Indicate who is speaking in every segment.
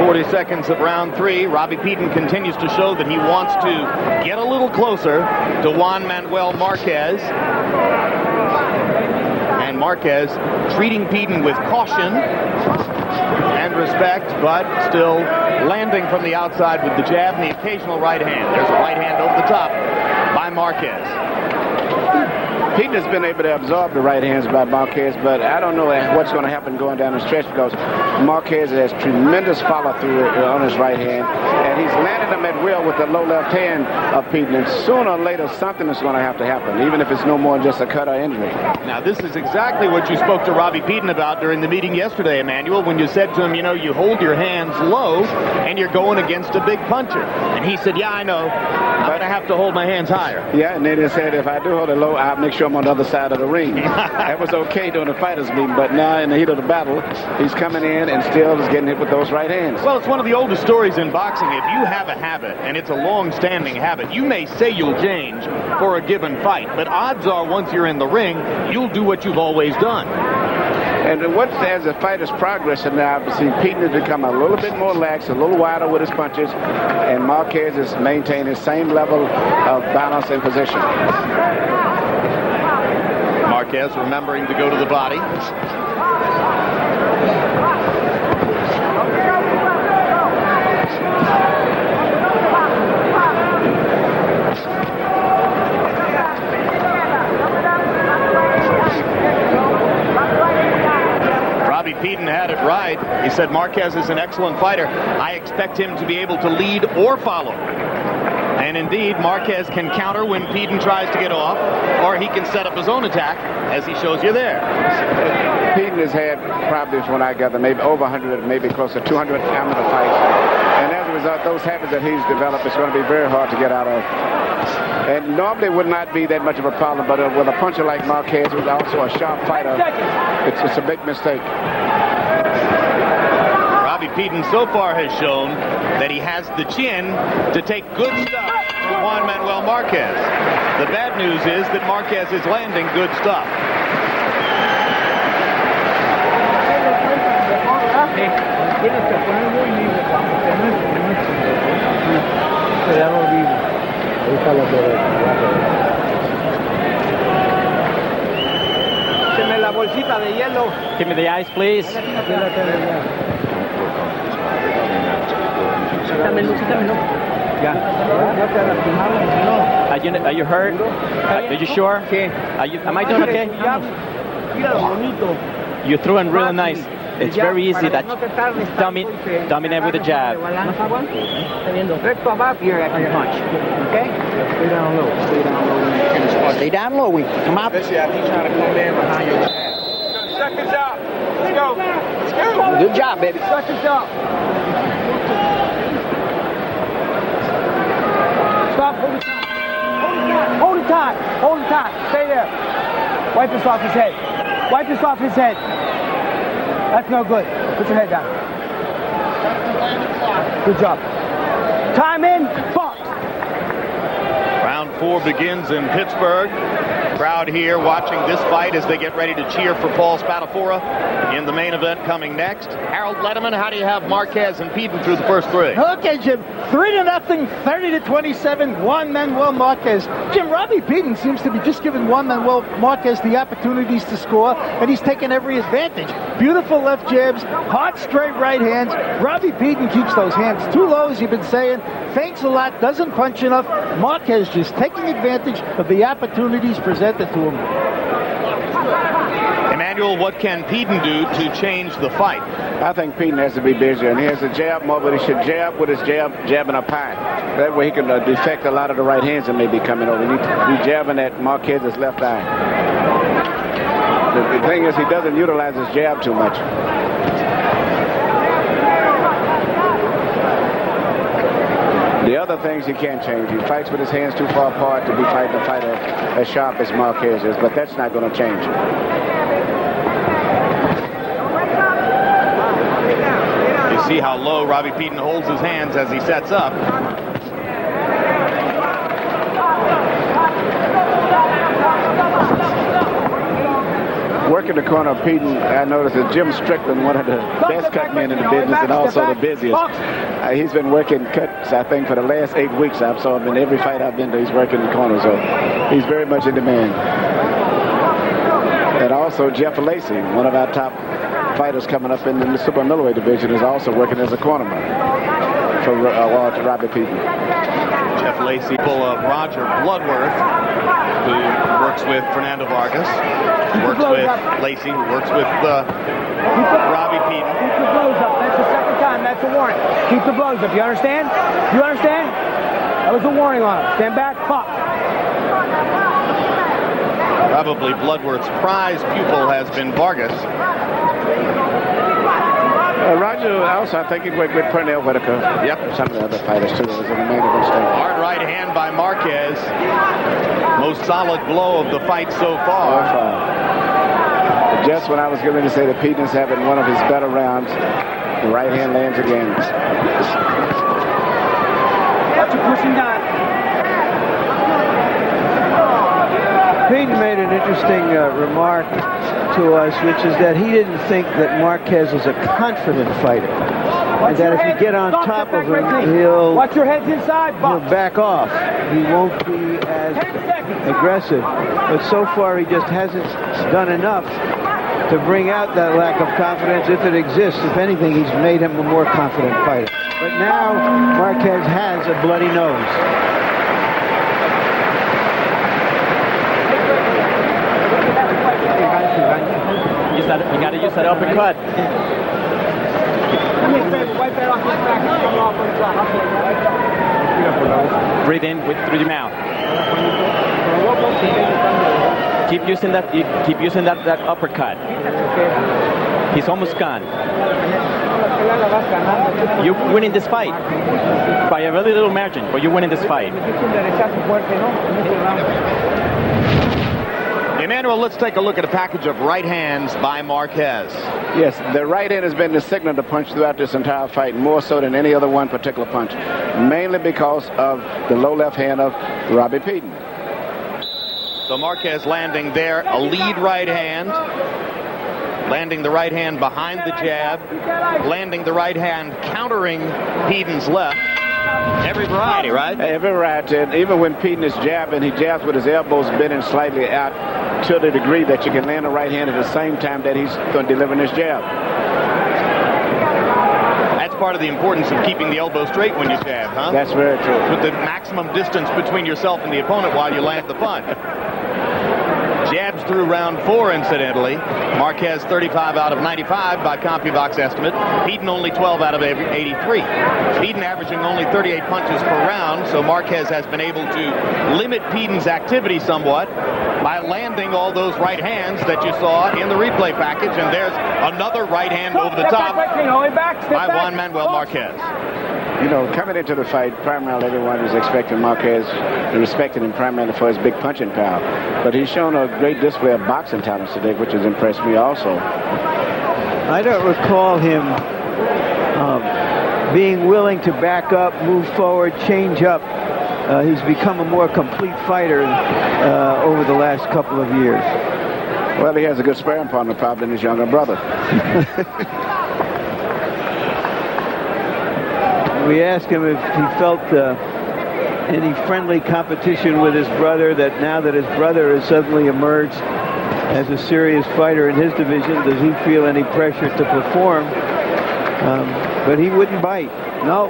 Speaker 1: 40 seconds of round three. Robbie Peden continues to show that he wants to get a little closer to Juan Manuel Marquez. And Marquez treating Peden with caution and respect, but still landing from the outside with the jab and the occasional right hand. There's a right hand over the top by Marquez.
Speaker 2: Peden has been able to absorb the right hands by Marquez, but I don't know what's going to happen going down the stretch because Marquez has tremendous follow-through on his right hand, and he's landed them at will with the low left hand of Peden, and sooner or later something is going to have to happen, even if it's no more than just a cut or injury.
Speaker 1: Now, this is exactly what you spoke to Robbie Peden about during the meeting yesterday, Emmanuel, when you said to him, you know, you hold your hands low and you're going against a big puncher. And he said, yeah, I know. But I'm going to have to hold my hands higher.
Speaker 2: Yeah, and then he said, if I do hold it low, I'll make sure I'm on the other side of the ring. that was okay during the fighters meeting, but now in the heat of the battle, he's coming in and still is getting hit with those right hands.
Speaker 1: Well, it's one of the oldest stories in boxing. If you have a habit, and it's a long-standing habit, you may say you'll change for a given fight, but odds are once you're in the ring, you'll do what you've always done.
Speaker 2: And what as the fight is progressing now, obviously Peden has become a little bit more lax, a little wider with his punches, and Marquez has maintained his same level of balance and position.
Speaker 1: Marquez remembering to go to the body. Robbie Peden had it right. He said Marquez is an excellent fighter. I expect him to be able to lead or follow. And indeed, Marquez can counter when Peden tries to get off, or he can set up his own attack, as he shows you there.
Speaker 2: Peden has had probably, when I gather, maybe over 100, maybe close to 200 amateur fights. And as a result, those habits that he's developed, it's going to be very hard to get out of. And normally it would not be that much of a problem, but uh, with a puncher like Marquez, who's also a sharp fighter, it's, it's a big mistake.
Speaker 1: Robbie Peden so far has shown that he has the chin to take good stuff from Juan Manuel Marquez. The bad news is that Marquez is landing good stuff.
Speaker 3: la bolsita de hielo.
Speaker 4: Give me the ice, please.
Speaker 3: Quítamelo, quítamelo.
Speaker 4: Yeah. Are you, are you hurt? Are you sure? Are you, am I doing okay?
Speaker 3: Míralo bonito.
Speaker 4: You threw in really nice. It's very easy that domi dominate with the jab.
Speaker 3: Recto abajo. Here, I can punch. Okay? Stay down low. Stay down low. Stay down low. We come out.
Speaker 2: Especially after you trying to come in behind your
Speaker 3: Seconds out. Let's go. Let's go. Good job, baby. Seconds out. Stop. Hold it tight. Hold it tight. Hold it tight. Stay there. Wipe this off his head. Wipe this off his head. That's no good. Put your head down. Good job. Time in. Box.
Speaker 1: Round four begins in Pittsburgh. Crowd here watching this fight as they get ready to cheer for Paul Spadafora in the main event coming next. Harold Lederman, how do you have Marquez and Peden through the first three?
Speaker 5: Okay, Jim. Three to nothing, 30 to 27. Juan Manuel Marquez. Jim Robbie Peden seems to be just giving Juan Manuel Marquez the opportunities to score, and he's taking every advantage. Beautiful left jabs, hard straight right hands. Robbie Peden keeps those hands too low, as you've been saying. Feints a lot, doesn't punch enough. Marquez just taking advantage of the opportunities presented to him.
Speaker 1: Emmanuel, what can Peden do to change the fight?
Speaker 2: I think Peden has to be busier, and he has a jab more, but he should jab with his jab, jabbing a high. That way he can uh, defect a lot of the right hands that may be coming over. He be jabbing at Marquez's left eye. The, the thing is, he doesn't utilize his jab too much. The other things he can't change. He fights with his hands too far apart to be fighting a fighter as sharp as Marquez is, but that's not going to change.
Speaker 1: You see how low Robbie Peden holds his hands as he sets up.
Speaker 2: Working the corner of Peden, I noticed that Jim Strickland, one of the best cut men in the business and also the busiest. Uh, he's been working cuts, I think, for the last eight weeks. I've saw him in every fight I've been to. He's working the corner, so he's very much in demand. And also Jeff Lacy, one of our top fighters coming up in the super middleweight division, is also working as a cornerman for uh, Robbie Peden.
Speaker 1: Jeff Lacy, full of Roger Bloodworth, who works with Fernando Vargas, works with Lacy, who works with uh, Robbie Peden.
Speaker 3: Keep the blows up. That's the second time. That's a warning. Keep the blows up. You understand? You understand? That was a warning on him. Stand back. Fuck.
Speaker 1: Probably Bloodworth's prize pupil has been Vargas.
Speaker 2: Uh, Roger also, I think he worked with Pernell Whitaker.
Speaker 1: Yep.
Speaker 2: Some of the other fighters, too. That was in the main event stage.
Speaker 1: Hard right hand by Marquez. Most solid blow of the fight so far.
Speaker 2: But Just when I was going to say that Peden is having one of his better rounds, the right hand lands again.
Speaker 3: Watch you pushing down.
Speaker 6: Peden made an interesting uh, remark to us, which is that he didn't think that Marquez is a confident fighter. And that if you get on top of him, he'll,
Speaker 3: Watch your heads inside.
Speaker 6: he'll back off. He won't be as aggressive. But so far, he just hasn't done enough to bring out that lack of confidence if it exists. If anything, he's made him a more confident fighter. But now, Marquez has a bloody nose.
Speaker 4: That, you got to use that uppercut.
Speaker 3: Do me a favor. Wipe that off his back. It's coming off on the top.
Speaker 4: Breathe in with, through your mouth. Keep using that. Keep using that, that uppercut. He's almost gone. You're winning this fight by a very little margin, but you're winning this fight.
Speaker 1: Emmanuel, let's take a look at a package of right hands by Marquez.
Speaker 2: Yes, the right hand has been the signal to punch throughout this entire fight, more so than any other one particular punch, mainly because of the low left hand of Robbie Peden.
Speaker 1: So Marquez landing there, a lead right hand. Landing the right hand behind the jab. Landing the right hand countering Peden's left. Every variety, right?
Speaker 2: Every right, and even when Peden is jabbing, he jabs with his elbows bending slightly out to the degree that you can land a right hand at the same time that he's going to deliver his jab.
Speaker 1: That's part of the importance of keeping the elbow straight when you jab, huh?
Speaker 2: That's very true.
Speaker 1: With the maximum distance between yourself and the opponent while you land the punch. Jabs through round four, incidentally. Marquez 35 out of 95 by CompuBox estimate. Peden only 12 out of 83. Peden averaging only 38 punches per round, so Marquez has been able to limit Peden's activity somewhat by landing all those right hands that you saw in the replay package. And there's another right hand over the top
Speaker 3: back, right, back.
Speaker 1: By. Juan Manuel Marquez.
Speaker 2: You know, coming into the fight, primarily everyone was expecting Marquez and respecting him primarily for his big punching power. But he's shown a great display of boxing talents today, which has impressed me also.
Speaker 6: I don't recall him um, being willing to back up, move forward, change up. Uh, he's become a more complete fighter uh, over the last couple of years.
Speaker 2: Well, he has a good sparring partner, probably, than his younger brother.
Speaker 6: We asked him if he felt uh, any friendly competition with his brother, that now that his brother has suddenly emerged as a serious fighter in his division, does he feel any pressure to perform? Um, but he wouldn't bite. No.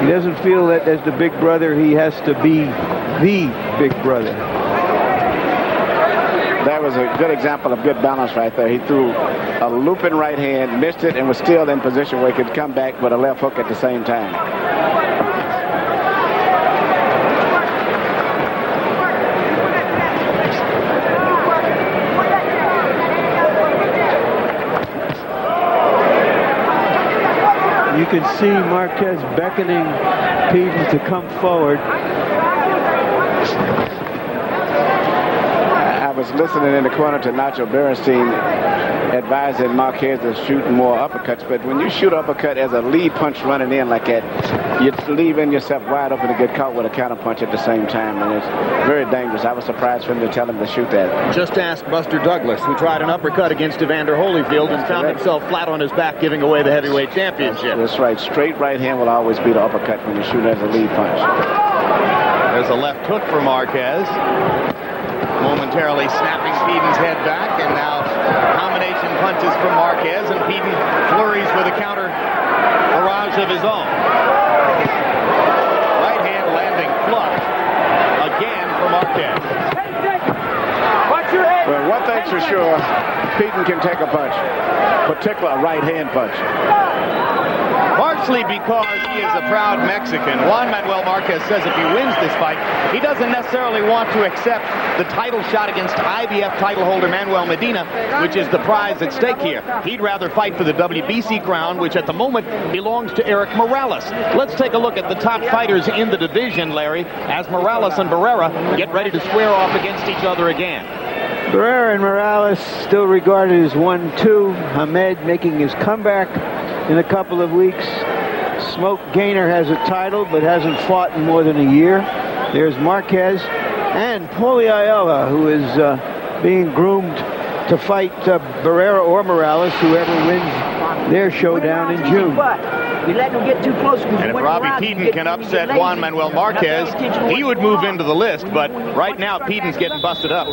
Speaker 6: He doesn't feel that as the big brother he has to be the big brother.
Speaker 2: That was a good example of good balance right there. He threw a looping right hand, missed it, and was still in position where he could come back with a left hook at the same time.
Speaker 6: You can see Marquez beckoning Peden to come forward.
Speaker 2: I I was listening in the corner to Nacho Beristain advising Marquez to shoot more uppercuts. But when you shoot uppercut as a lead punch running in like that, you're leaving yourself wide open to get caught with a counter punch at the same time. And it's very dangerous. I was surprised for him to tell him to shoot that.
Speaker 1: Just ask Buster Douglas, who tried an uppercut against Evander Holyfield and found himself flat on his back giving away the heavyweight championship.
Speaker 2: That's right. Straight right hand will always beat an uppercut when you shoot as a lead punch.
Speaker 1: There's a left hook for Marquez. Momentarily snapping Peden's head back, and now combination punches from Marquez, and Peden flurries with a counter barrage of his own. Right hand landing flush again for Marquez.
Speaker 2: Well, one thing's for sure, Peden can take a punch, particularly a right hand punch.
Speaker 1: Partially because he is a proud Mexican. Juan Manuel Marquez says if he wins this fight, he doesn't necessarily want to accept the title shot against IBF title holder Manuel Medina, which is the prize at stake here. He'd rather fight for the WBC crown, which at the moment belongs to Erik Morales. Let's take a look at the top fighters in the division, Larry, as Morales and Barrera get ready to square off against each other again.
Speaker 6: Barrera and Morales still regarded as 1-2. Hamed making his comeback in a couple of weeks. Smoke Gainer has a title but hasn't fought in more than a year. There's Marquez and Paulie Ayala, who is uh, being groomed to fight uh, Barrera or Morales, whoever wins their showdown in June.
Speaker 7: You let them get too close.
Speaker 1: And if Robbie Peden can upset Juan Manuel Marquez, he would move into the list. But right now, Peden's getting busted up.